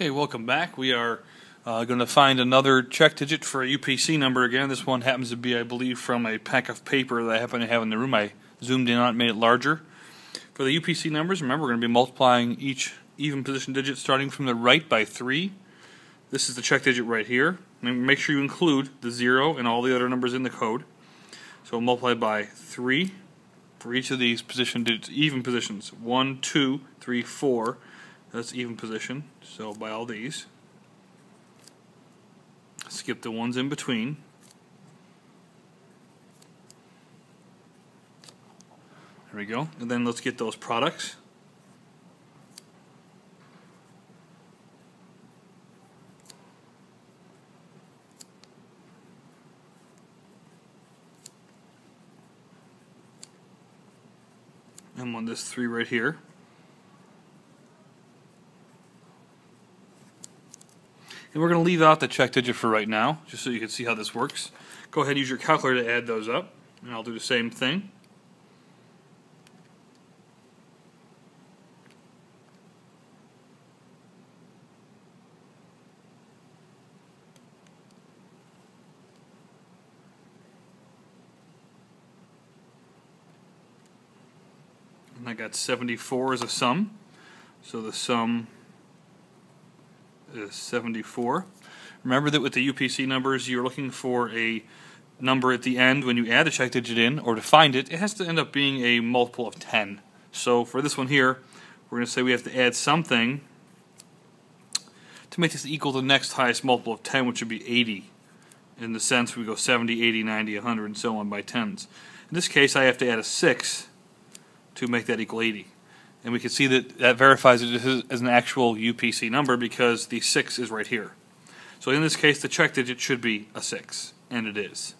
Okay, welcome back. We are uh, going to find another check digit for a UPC number again. This one happens to be, I believe, from a pack of paper that I happen to have in the room. I zoomed in on it, made it larger. For the UPC numbers, remember we're going to be multiplying each even position digit starting from the right by 3. This is the check digit right here. Make sure you include the 0 and all the other numbers in the code. So we'll multiply by 3 for each of these position digits, even positions. 1, 2, 3, 4 that's even position. So by all these. Skip the ones in between. There we go. And then let's get those products. And on this three right here. And we're going to leave out the check digit for right now, just so you can see how this works. Go ahead and use your calculator to add those up, and I'll do the same thing. And I got 74 as a sum. So the sum 74. Remember that with the UPC numbers, you're looking for a number at the end when you add a check digit in, or to find it, it has to end up being a multiple of 10. So for this one here, we're going to say we have to add something to make this equal to the next highest multiple of 10, which would be 80. In the sense we go 70, 80, 90, 100, and so on by tens. In this case, I have to add a 6 to make that equal 80 and we can see that that verifies it as an actual UPC number because the 6 is right here. So in this case, the check digit should be a 6, and it is.